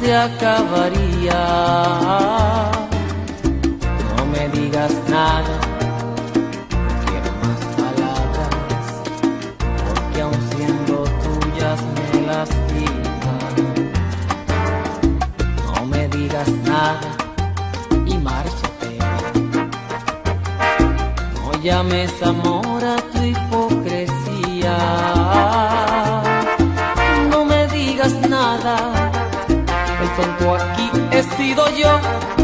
se acabaría. No me digas nada, no quiero más palabras, porque aun siendo tuyas me lastiman. No me digas nada y márchate. No llames amor a ti. tonto aquí he sido yo.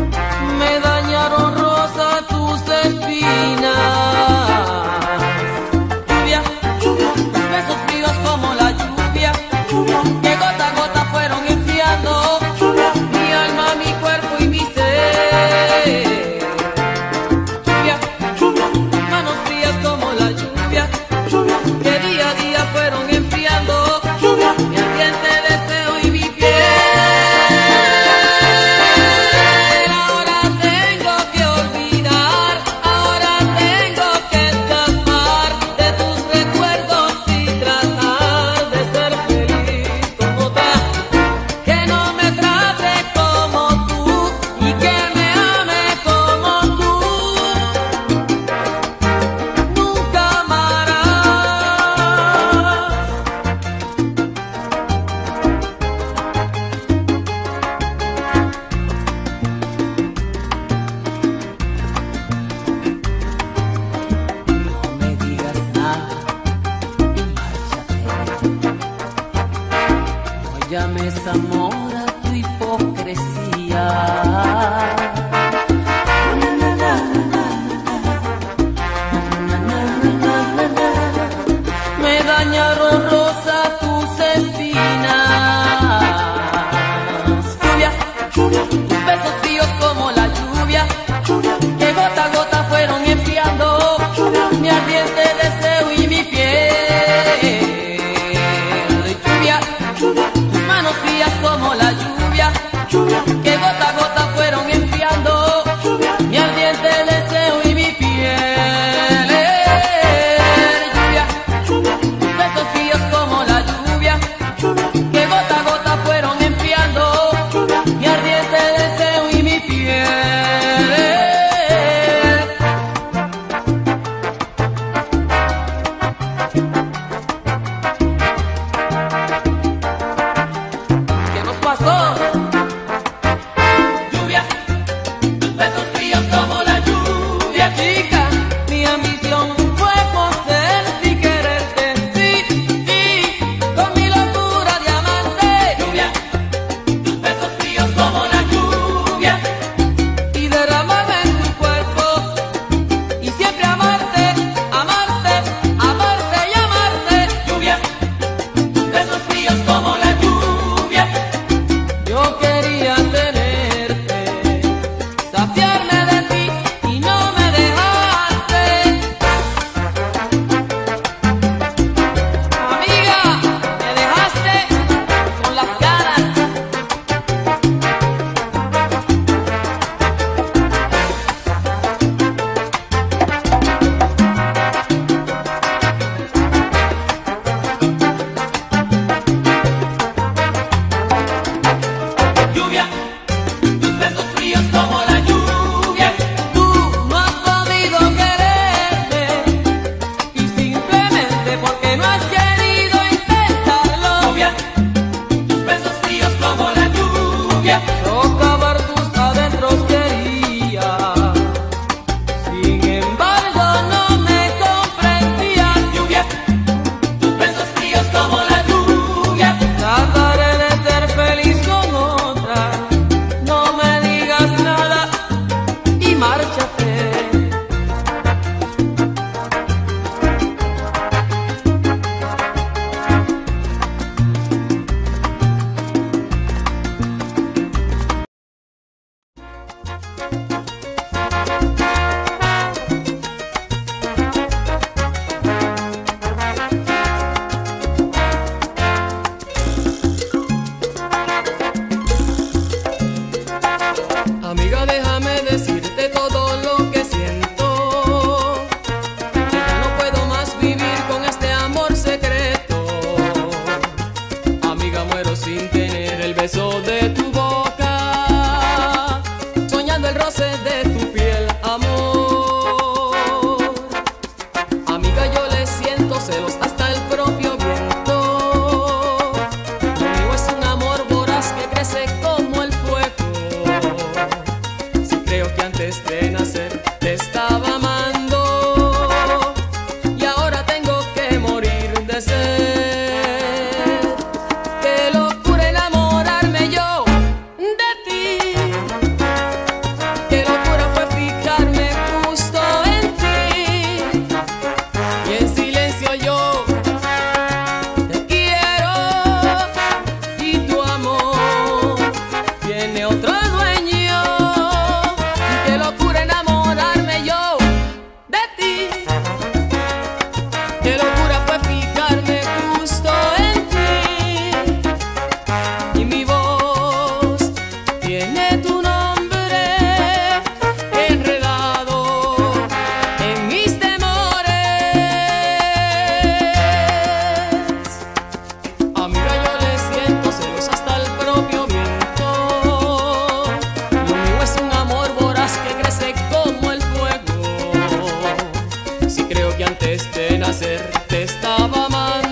Creo que antes de nacer te estaba amando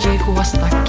Jake was like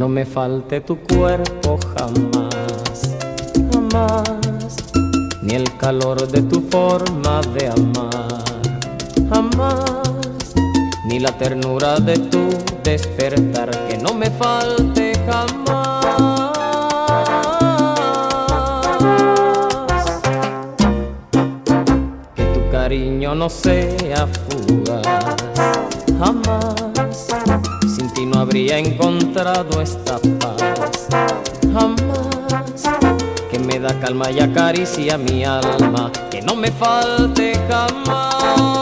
no me falte tu cuerpo jamás, jamás, ni el calor de tu forma de amar, jamás, ni la ternura de tu despertar, que no me falte jamás. Que tu cariño no sea fugaz, jamás habría encontrado esta paz. Jamás que me da calma y acaricia mi alma, que no me falte jamás.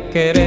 de querer.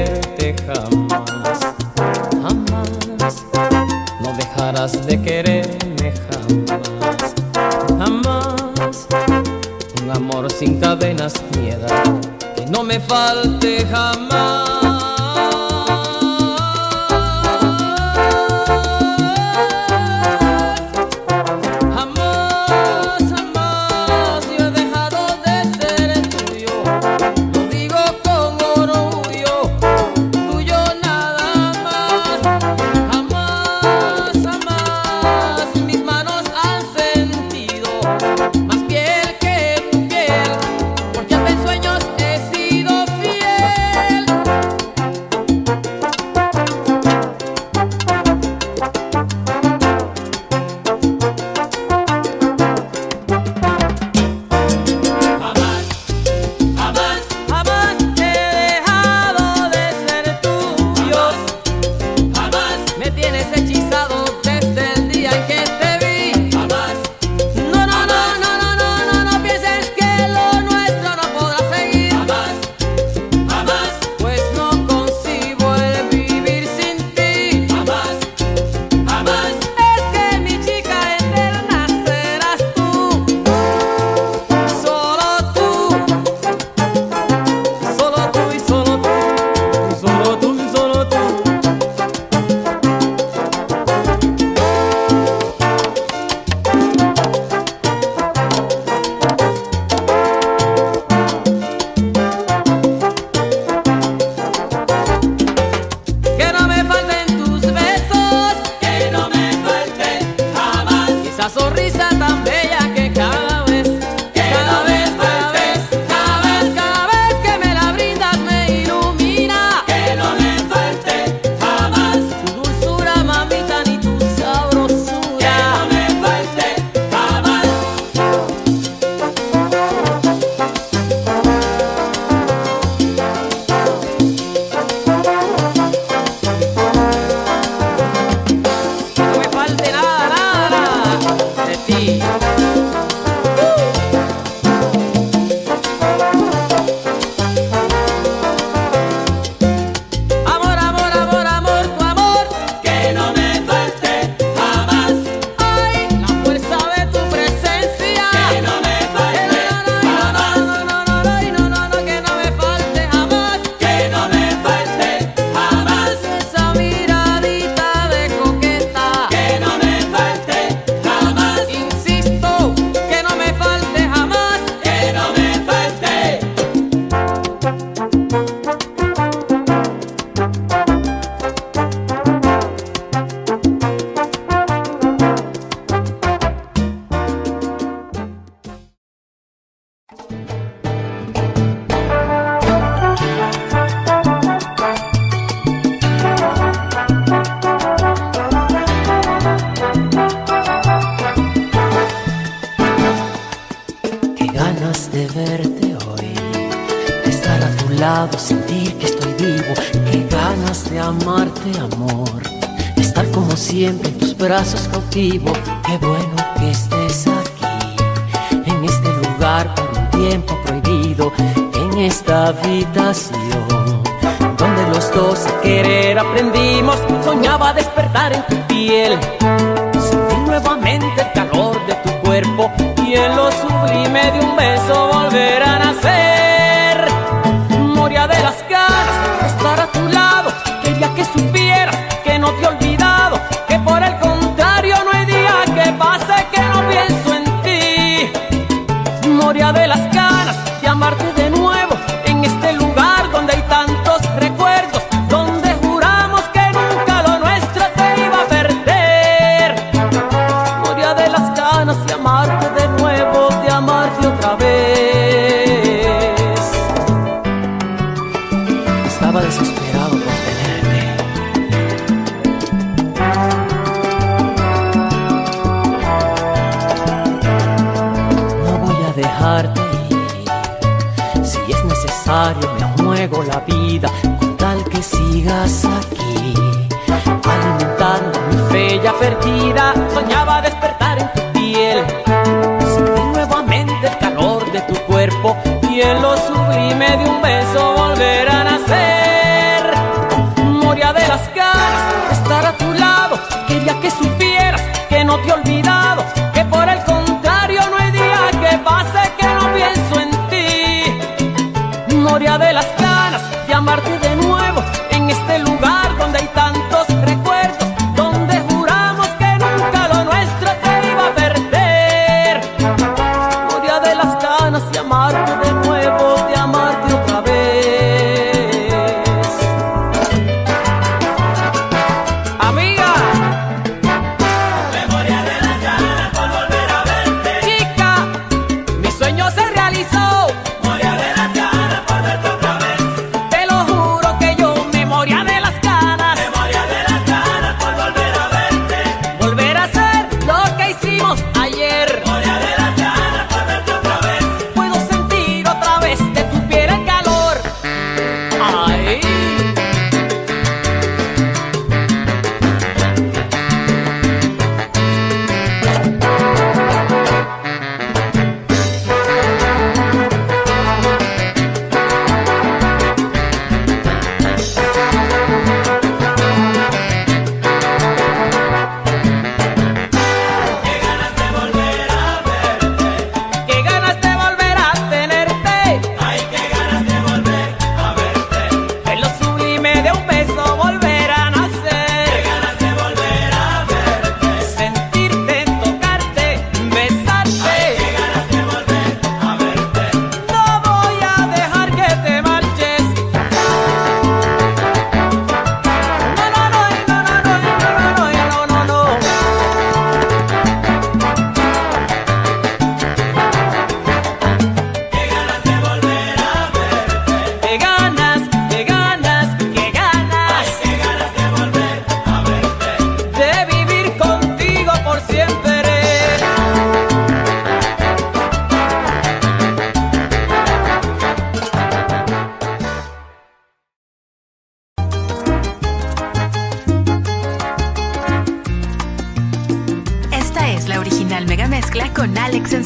motivo, qué bueno que estés aquí, en este lugar por un tiempo prohibido, en esta habitación, donde los dos a querer aprendimos, soñaba despertar en tu piel, sentir nuevamente el calor de tu cuerpo y en lo sublime de un beso volver a nacer, moría de las ganas, estar a tu lado, quería que supieras que no te olvidas y en lo sublime de un beso volver a nacer. Moría de las ganas de estar a tu lado, quería que supieras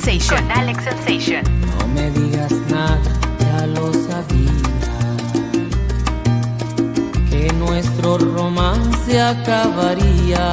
Sensation. Con Alex Sensation. No me digas nada, ya lo sabía. Que nuestro romance acabaría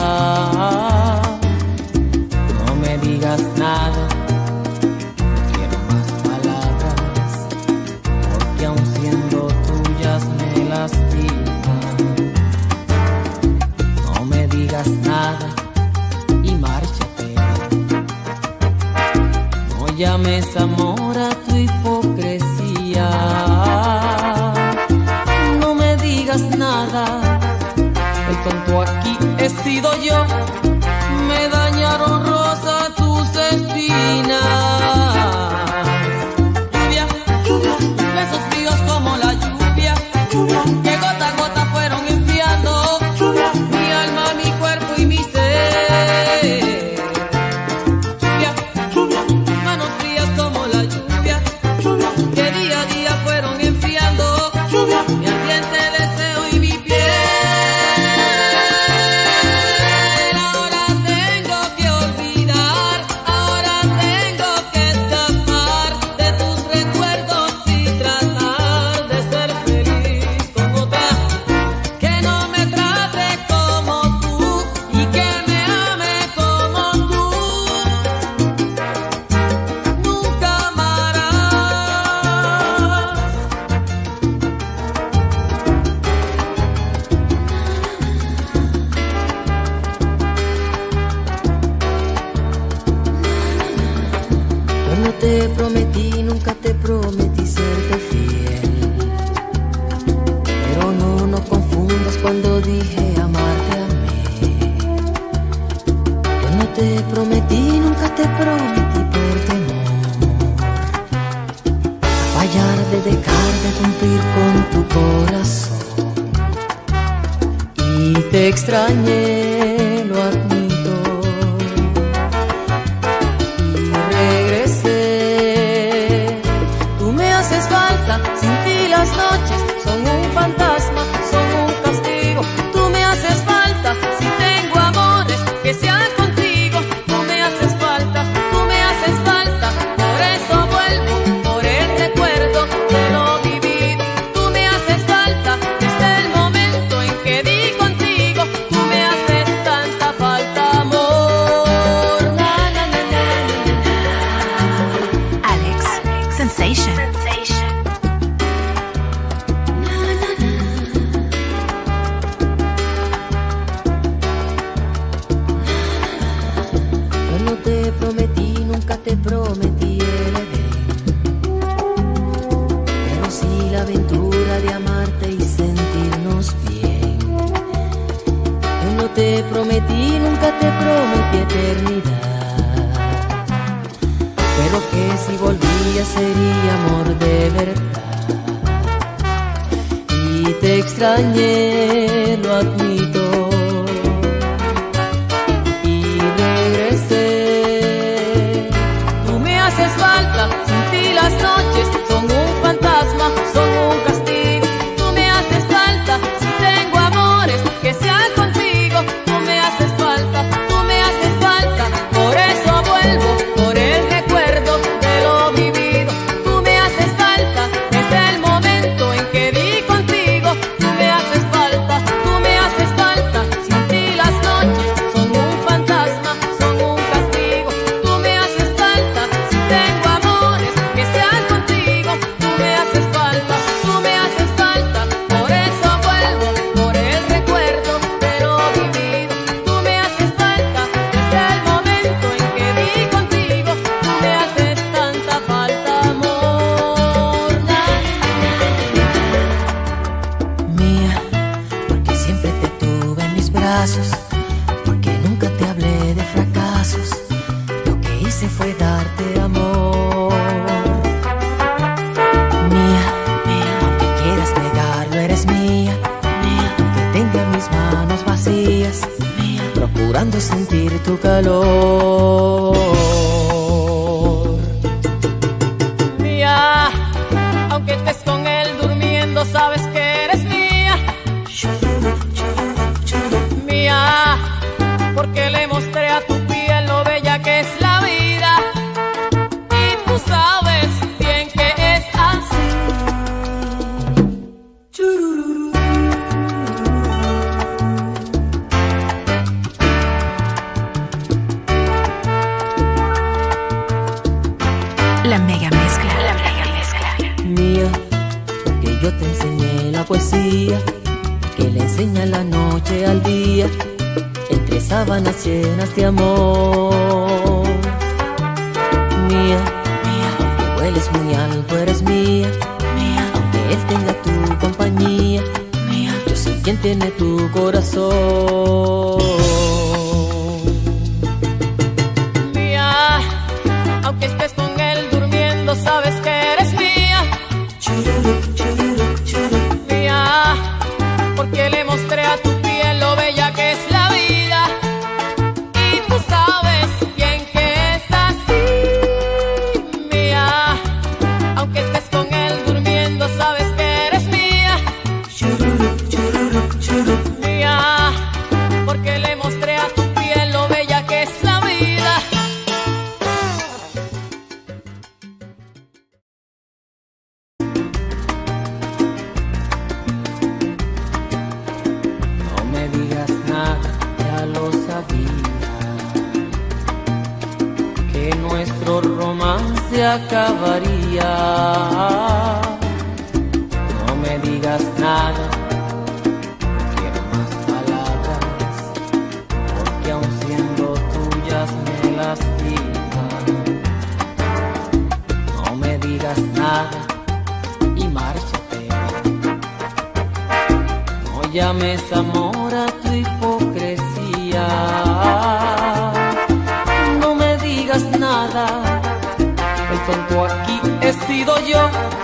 te prometí, nunca te prometí por temor a fallar, de dejar de cumplir con tu corazón. Y te extrañé. se acabaría. No me digas nada, no quiero más palabras, porque aun siendo tuyas me lastiman. No me digas nada y márchate. No llames amor a ti. tonto aquí he sido yo.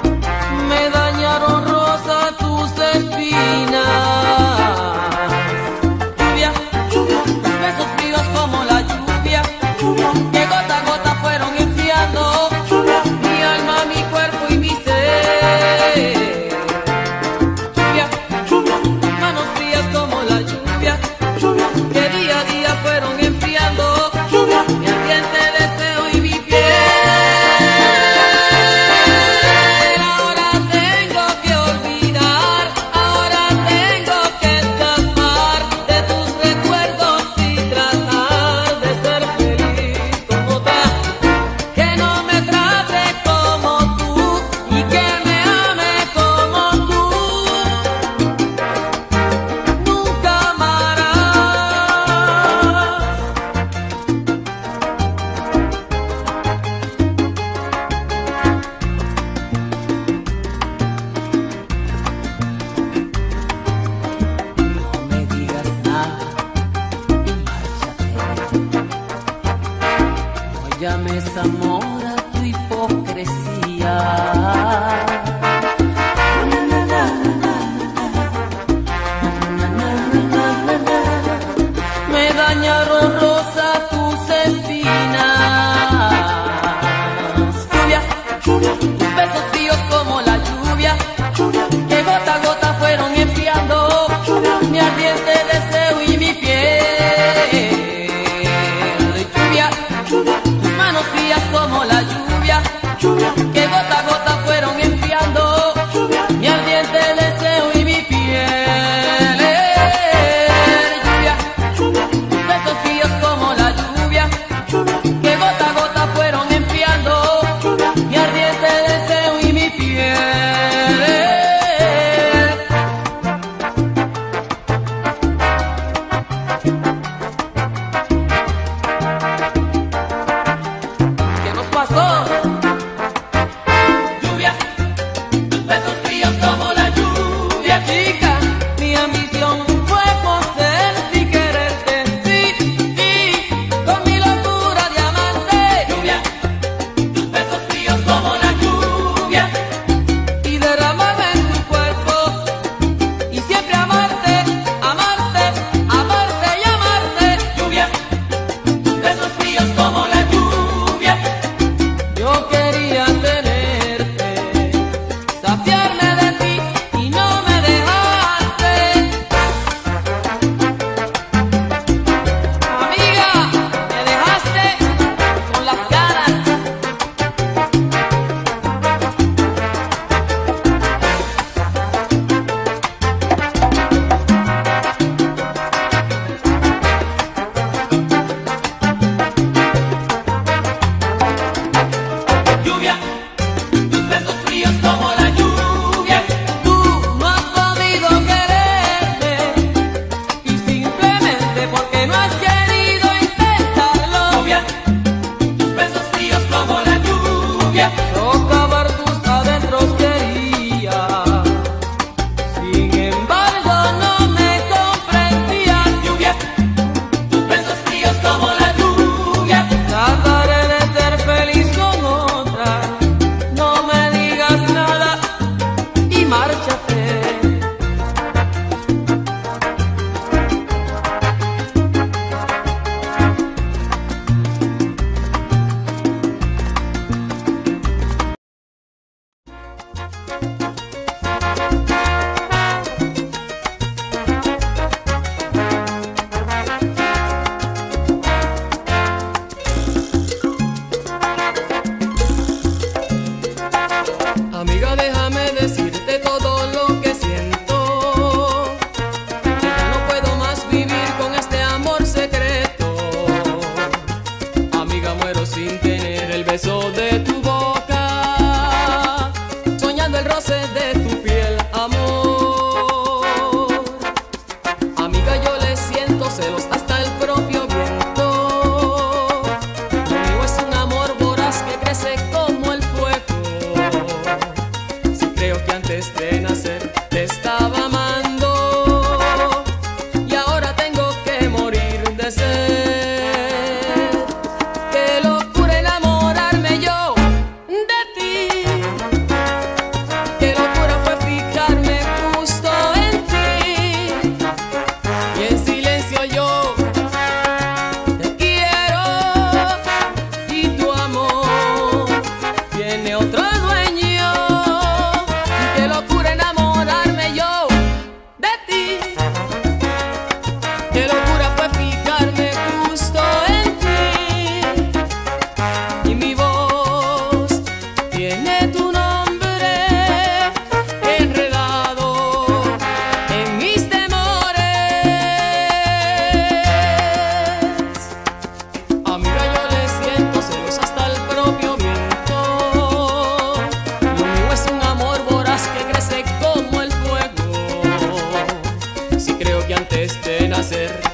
De nacer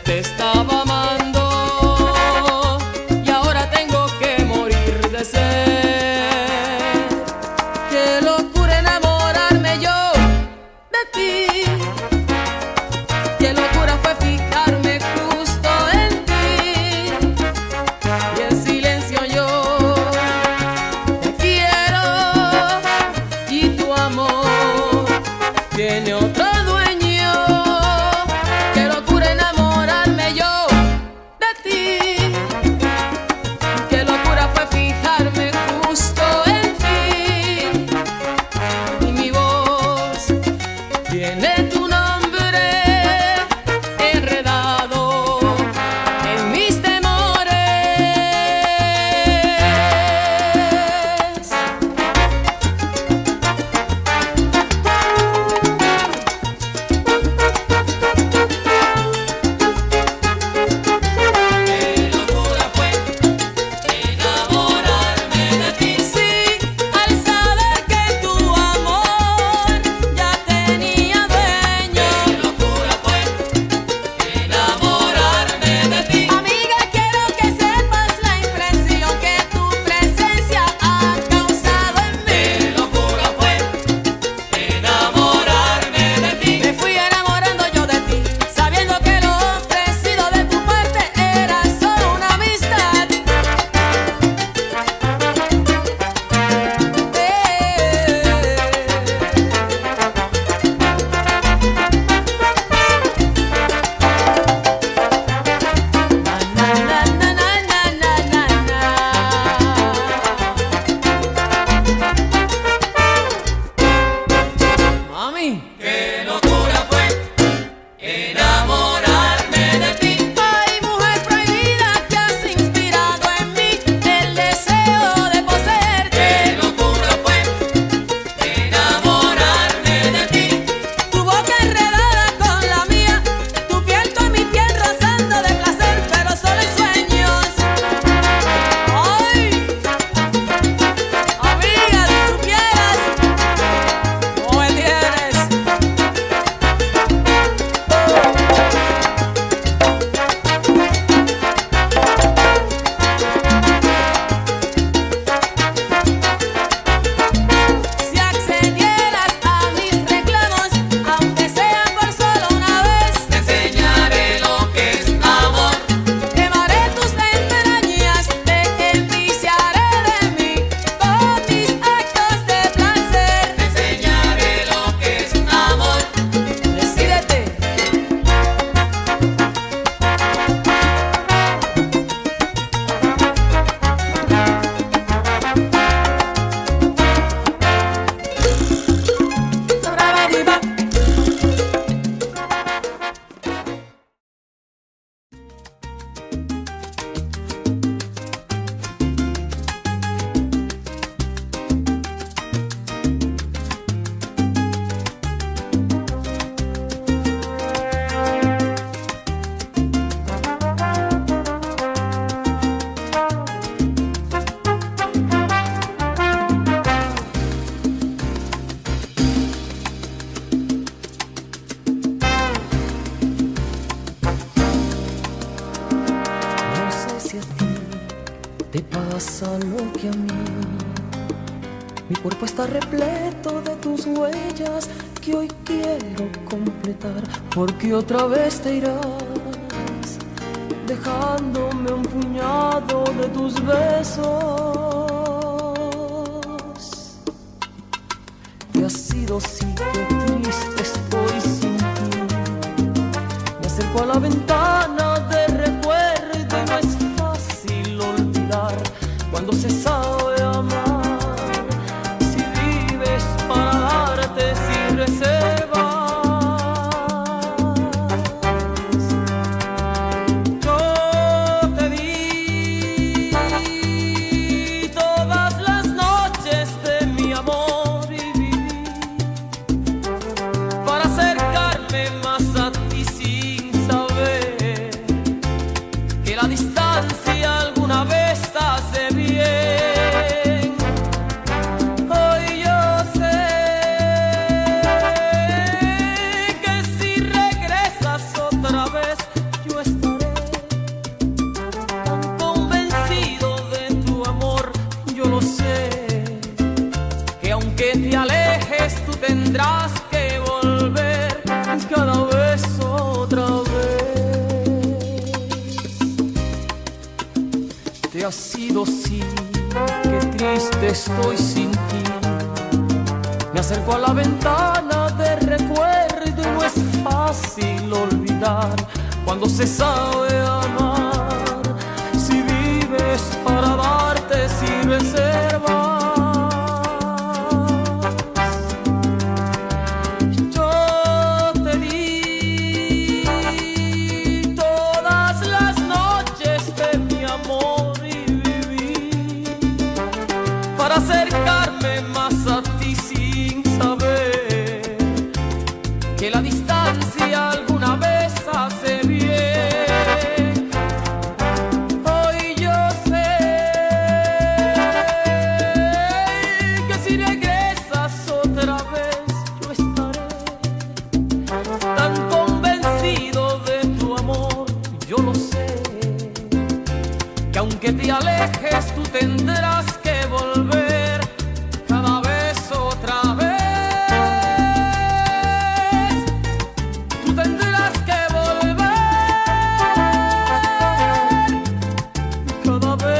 otra vez te irás,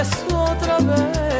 cada vez otra vez.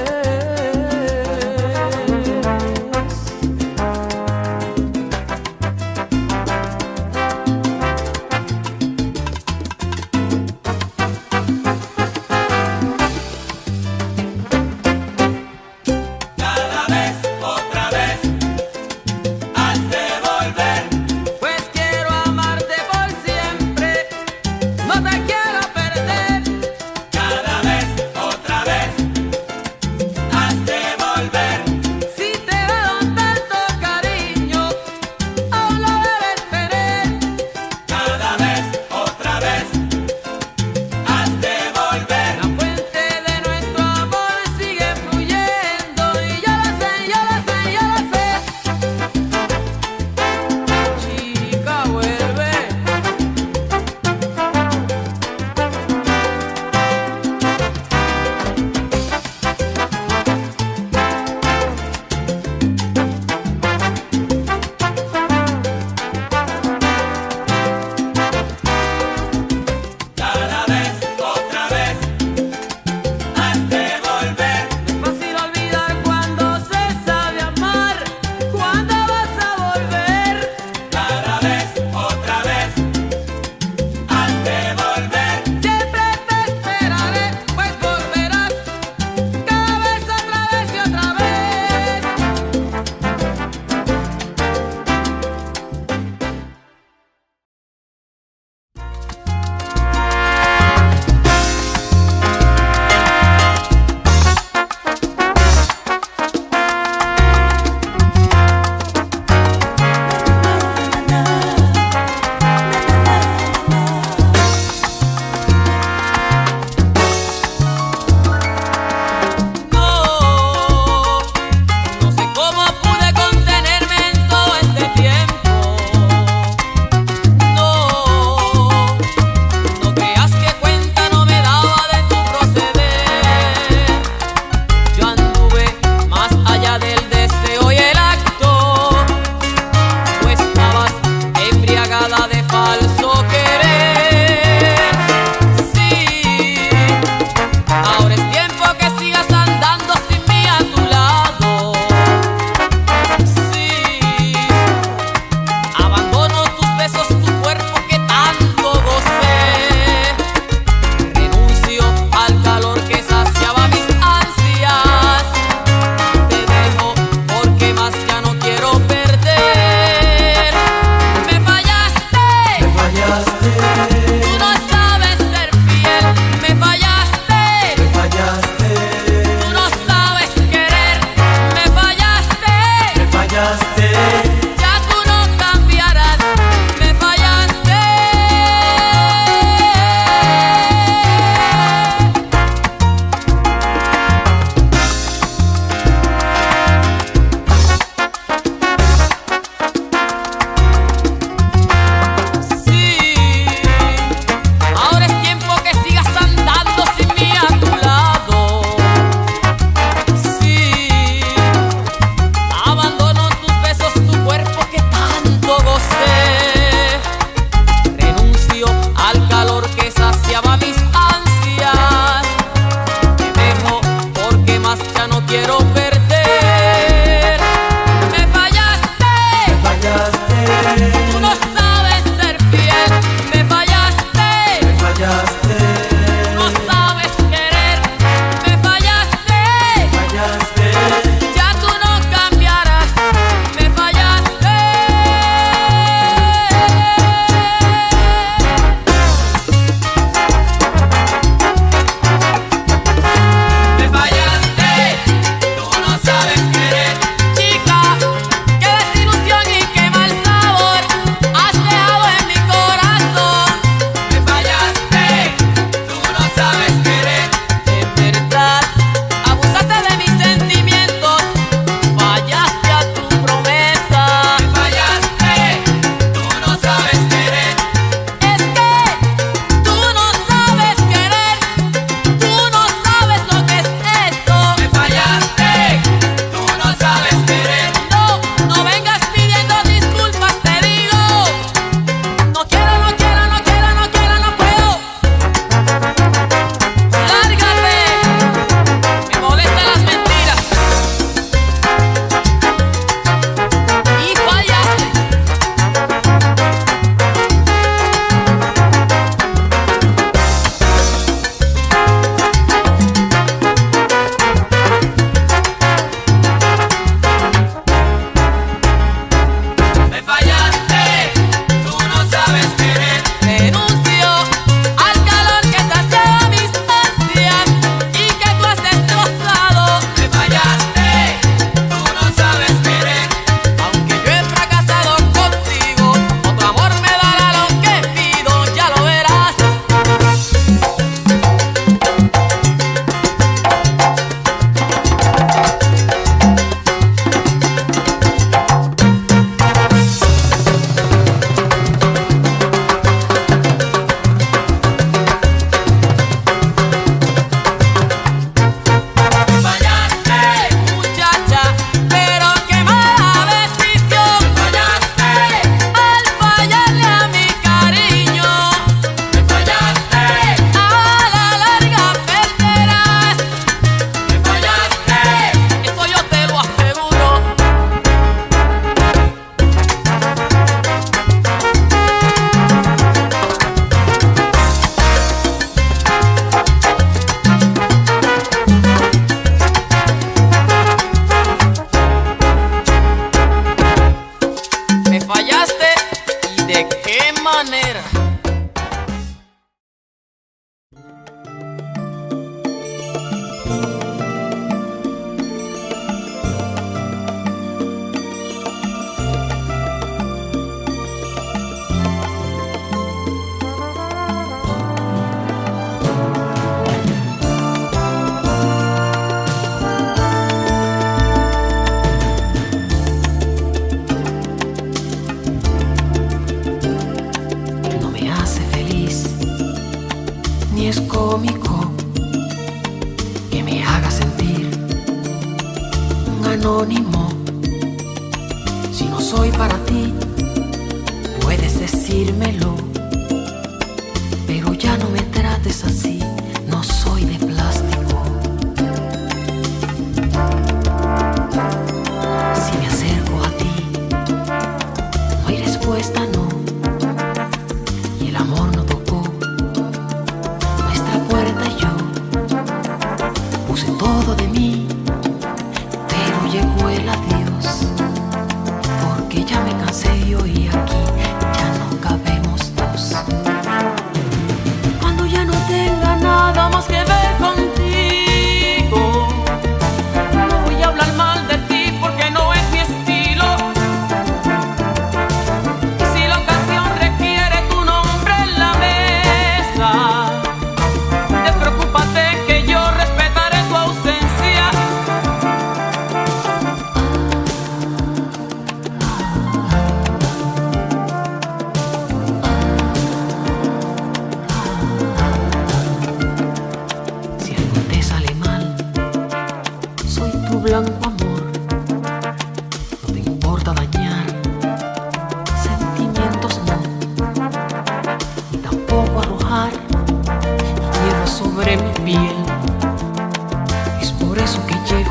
money.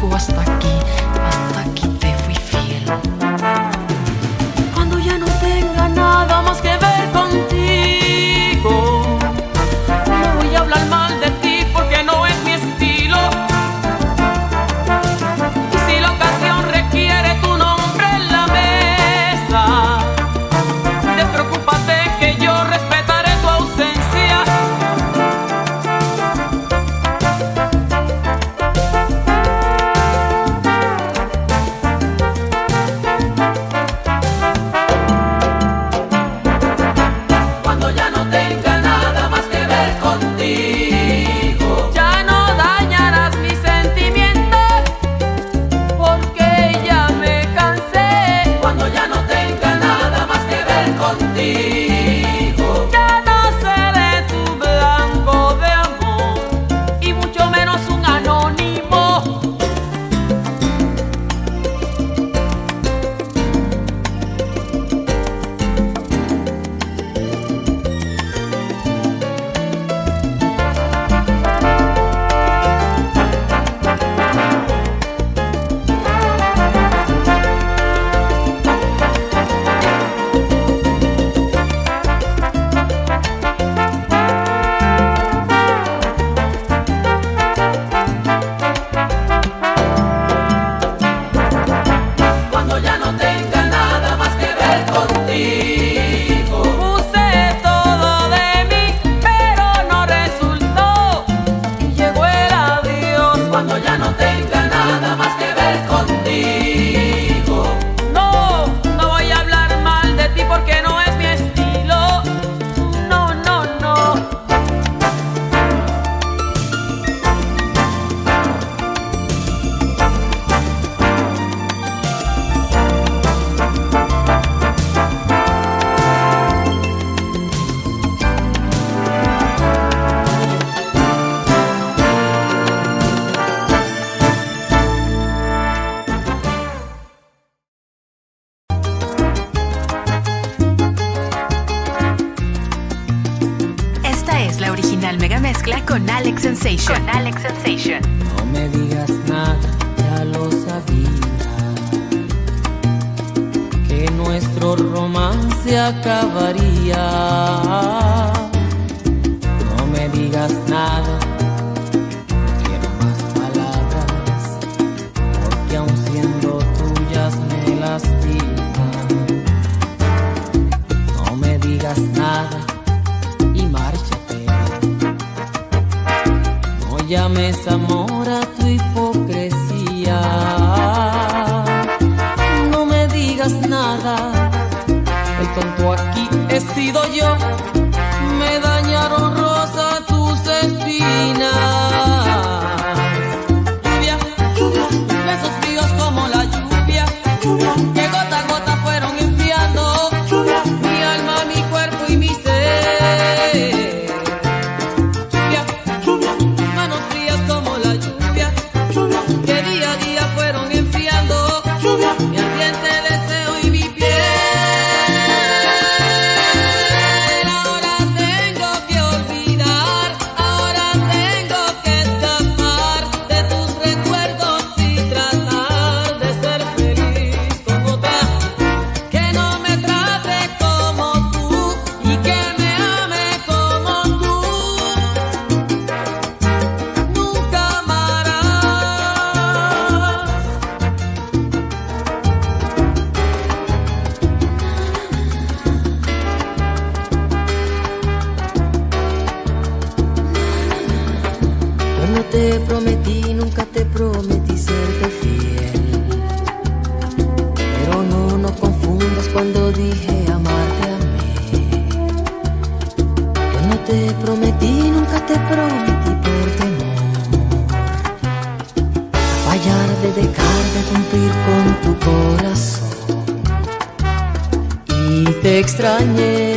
puostaki. Alex Sensation. Con Alex Sensation. No me digas nada, ya lo sabía. Que nuestro romance acabaría. No me digas nada llames amor te prometí, nunca te prometí por temor a fallar, de dejar de cumplir con tu corazón. Y te extrañé.